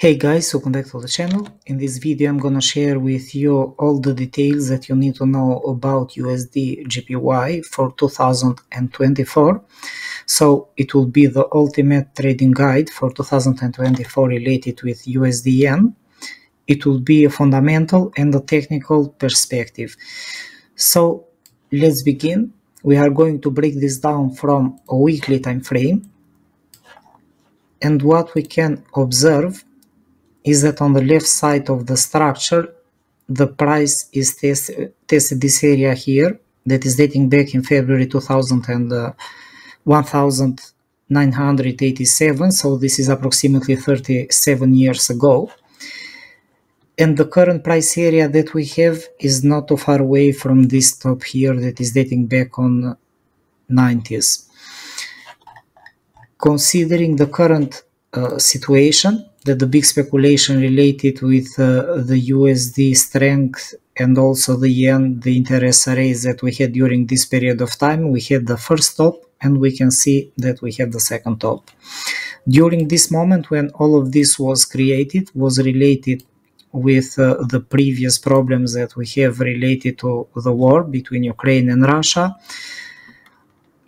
Hey guys, welcome back to the channel. In this video I'm gonna share with you all the details that you need to know about USD JPY for 2024. So it will be the ultimate trading guide for 2024 related with USD Yen. It will be a fundamental and a technical perspective. So let's begin. We are going to break this down from a weekly time frame and what we can observe is that on the left side of the structure the price is test, tested this area here that is dating back in February 2000 and uh, 1987 so this is approximately 37 years ago. And the current price area that we have is not too far away from this top here that is dating back on 90s considering the current uh, situation that the big speculation related with uh, the USD strength and also the yen, the interest rates that we had during this period of time, we had the first top and we can see that we had the second top. During this moment when all of this was created was related with uh, the previous problems that we have related to the war between Ukraine and Russia.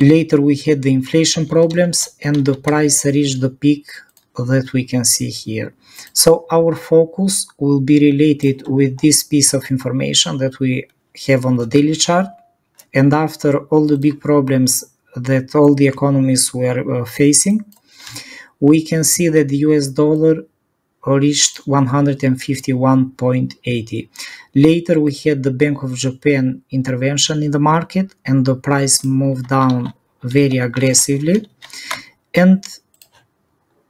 Later we had the inflation problems and the price reached the peak that we can see here. So our focus will be related with this piece of information that we have on the daily chart. And after all the big problems that all the economies were uh, facing, we can see that the US dollar reached 151.80. Later we had the Bank of Japan intervention in the market and the price moved down very aggressively. And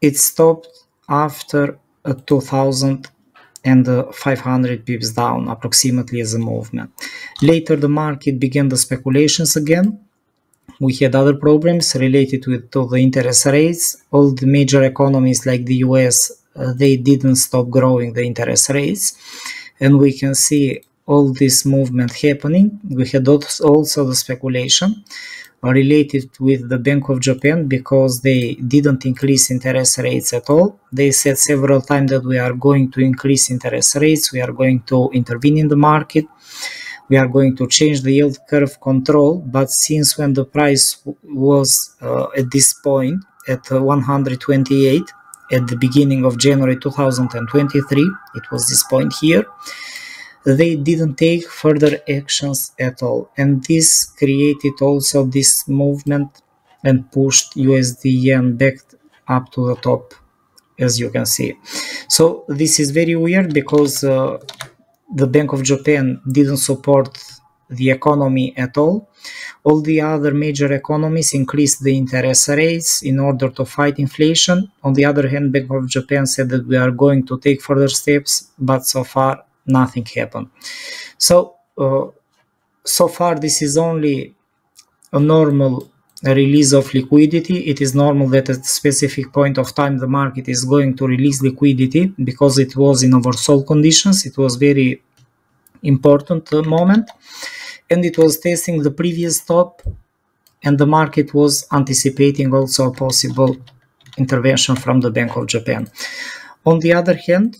it stopped after a 2000 and 500 pips down approximately as a movement. Later the market began the speculations again. We had other problems related with to the interest rates. All the major economies like the US, uh, they didn't stop growing the interest rates. And we can see all this movement happening. We had also the speculation related with the Bank of Japan because they didn't increase interest rates at all. They said several times that we are going to increase interest rates, we are going to intervene in the market, we are going to change the yield curve control. But since when the price was uh, at this point at uh, 128 at the beginning of January 2023, it was this point here they didn't take further actions at all and this created also this movement and pushed USD yen back up to the top as you can see. So this is very weird because uh, the Bank of Japan didn't support the economy at all. All the other major economies increased the interest rates in order to fight inflation. On the other hand Bank of Japan said that we are going to take further steps but so far nothing happened so uh, so far this is only a normal release of liquidity. It is normal that at a specific point of time the market is going to release liquidity because it was in oversold conditions. It was very important uh, moment. And it was testing the previous top and the market was anticipating also a possible intervention from the Bank of Japan. On the other hand,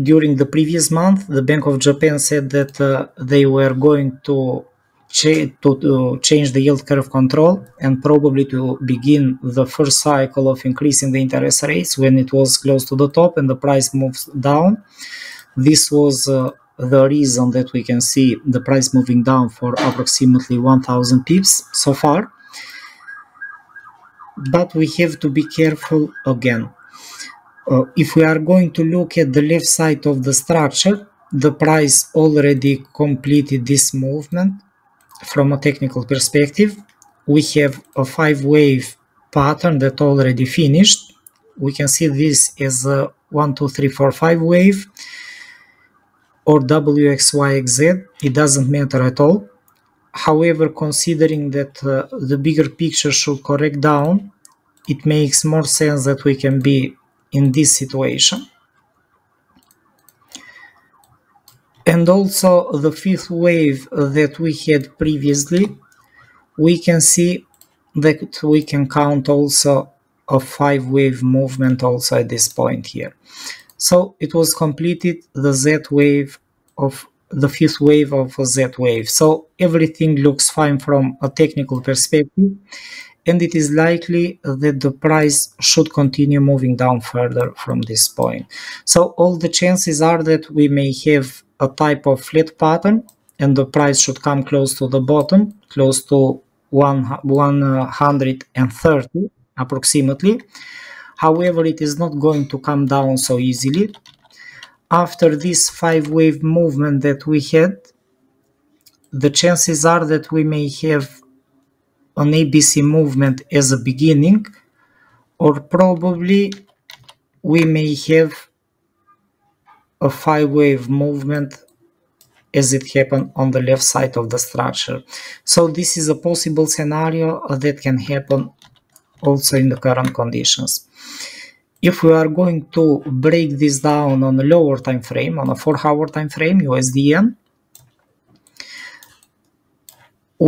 during the previous month, the Bank of Japan said that uh, they were going to, cha to, to change the yield curve control and probably to begin the first cycle of increasing the interest rates when it was close to the top and the price moves down. This was uh, the reason that we can see the price moving down for approximately 1000 pips so far. But we have to be careful again uh, if we are going to look at the left side of the structure, the price already completed this movement from a technical perspective. We have a five wave pattern that already finished. We can see this as a 1, 2, 3, 4, 5 wave or WXYZ, it doesn't matter at all. However, considering that uh, the bigger picture should correct down, it makes more sense that we can be in this situation. And also the fifth wave that we had previously, we can see that we can count also a five wave movement also at this point here. So it was completed the Z wave of the fifth wave of Z wave. So everything looks fine from a technical perspective and it is likely that the price should continue moving down further from this point. So all the chances are that we may have a type of flat pattern and the price should come close to the bottom, close to one, 130 approximately. However, it is not going to come down so easily. After this five wave movement that we had, the chances are that we may have an ABC movement as a beginning or probably we may have a five wave movement as it happened on the left side of the structure. So this is a possible scenario uh, that can happen also in the current conditions. If we are going to break this down on a lower time frame, on a 4 hour time frame, USD yen,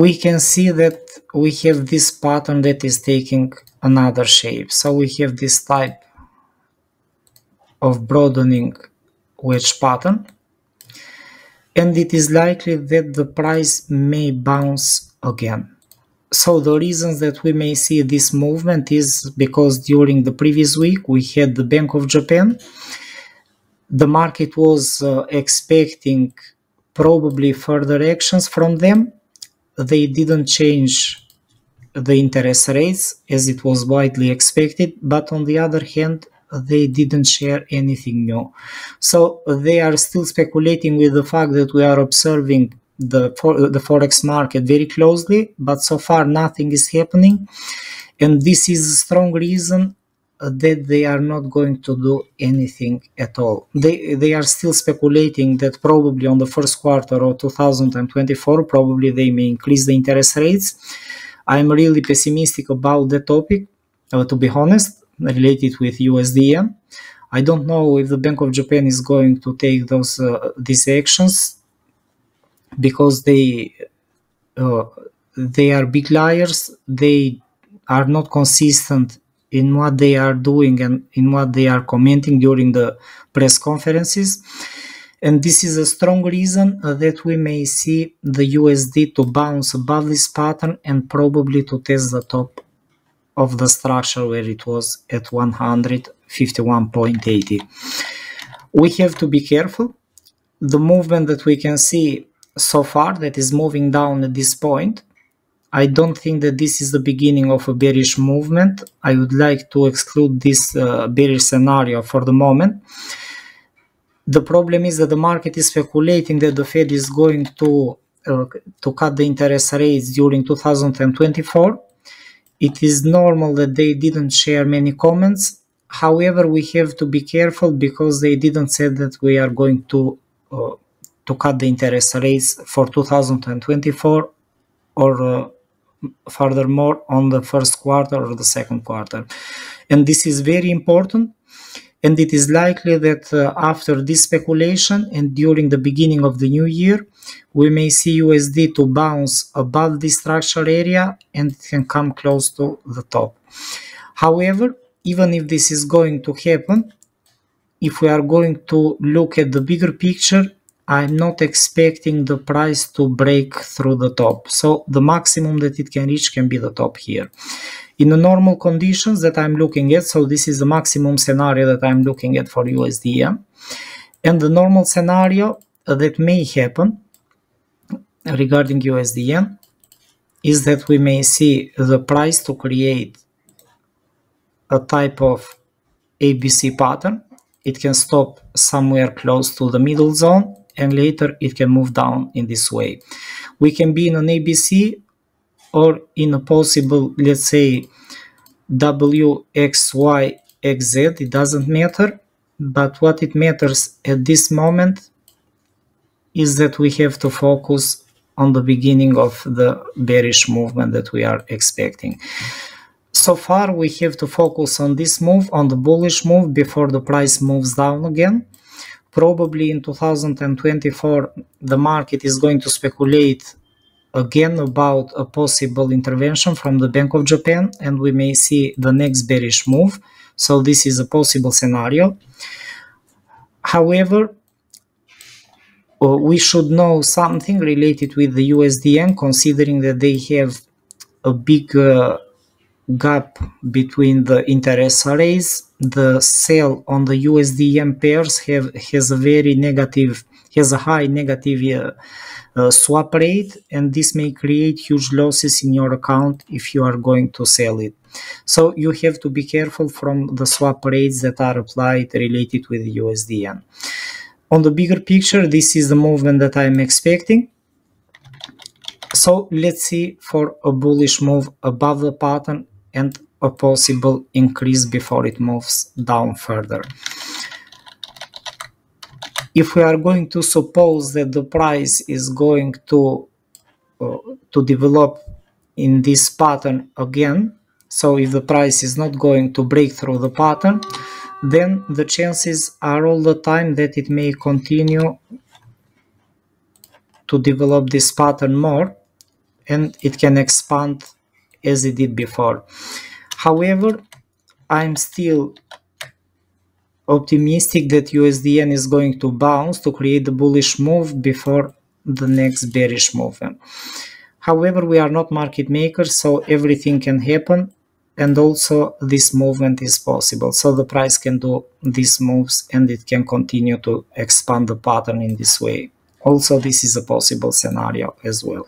we can see that we have this pattern that is taking another shape. So we have this type of broadening wedge pattern and it is likely that the price may bounce again. So the reasons that we may see this movement is because during the previous week we had the Bank of Japan. The market was uh, expecting probably further actions from them they didn't change the interest rates as it was widely expected, but on the other hand, they didn't share anything new. So they are still speculating with the fact that we are observing the the forex market very closely, but so far nothing is happening, and this is a strong reason that they are not going to do anything at all. They, they are still speculating that probably on the first quarter of 2024, probably they may increase the interest rates. I'm really pessimistic about the topic, uh, to be honest, related with USD yen. I don't know if the Bank of Japan is going to take those uh, these actions because they uh, they are big liars. They are not consistent in what they are doing and in what they are commenting during the press conferences. And this is a strong reason uh, that we may see the USD to bounce above this pattern and probably to test the top of the structure where it was at 151.80. We have to be careful. The movement that we can see so far that is moving down at this point I don't think that this is the beginning of a bearish movement. I would like to exclude this uh, bearish scenario for the moment. The problem is that the market is speculating that the Fed is going to uh, to cut the interest rates during 2024. It is normal that they didn't share many comments. However, we have to be careful because they didn't say that we are going to uh, to cut the interest rates for 2024 or uh, furthermore on the first quarter or the second quarter. And this is very important. And it is likely that uh, after this speculation and during the beginning of the new year, we may see USD to bounce above this structure area and it can come close to the top. However, even if this is going to happen, if we are going to look at the bigger picture, I'm not expecting the price to break through the top. So the maximum that it can reach can be the top here. In the normal conditions that I'm looking at, so this is the maximum scenario that I'm looking at for USD yen. And the normal scenario that may happen regarding USD yen is that we may see the price to create a type of ABC pattern. It can stop somewhere close to the middle zone and later it can move down in this way. We can be in an ABC or in a possible, let's say, W, X, Y, X, Z, it doesn't matter. But what it matters at this moment is that we have to focus on the beginning of the bearish movement that we are expecting. So far, we have to focus on this move, on the bullish move before the price moves down again probably in 2024 the market is going to speculate again about a possible intervention from the Bank of Japan and we may see the next bearish move. So this is a possible scenario. However, uh, we should know something related with the USD yen considering that they have a big uh, gap between the interest rates. The sell on the USD yen pairs have has a very negative, has a high negative uh, uh, swap rate, and this may create huge losses in your account if you are going to sell it. So you have to be careful from the swap rates that are applied related with USD yen. On the bigger picture, this is the movement that I'm expecting. So let's see for a bullish move above the pattern and a possible increase before it moves down further. If we are going to suppose that the price is going to uh, to develop in this pattern again, so if the price is not going to break through the pattern, then the chances are all the time that it may continue to develop this pattern more and it can expand as it did before. However, I'm still optimistic that USD yen is going to bounce to create the bullish move before the next bearish move. However, we are not market makers, so everything can happen and also this movement is possible. So the price can do these moves and it can continue to expand the pattern in this way. Also, this is a possible scenario as well.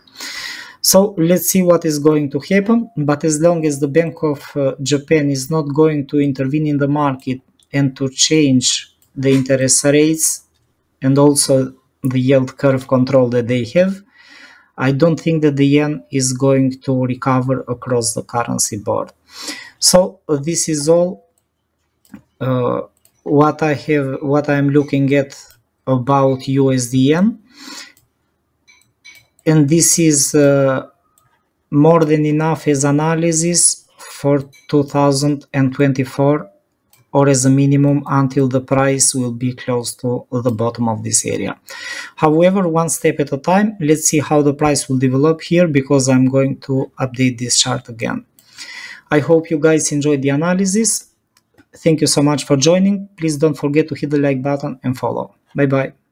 So let's see what is going to happen. But as long as the Bank of uh, Japan is not going to intervene in the market and to change the interest rates and also the yield curve control that they have, I don't think that the yen is going to recover across the currency board. So this is all uh, what I have, what I'm looking at about USD yen. And this is uh, more than enough as analysis for 2024 or as a minimum until the price will be close to the bottom of this area. However, one step at a time, let's see how the price will develop here because I'm going to update this chart again. I hope you guys enjoyed the analysis. Thank you so much for joining. Please don't forget to hit the like button and follow. Bye bye.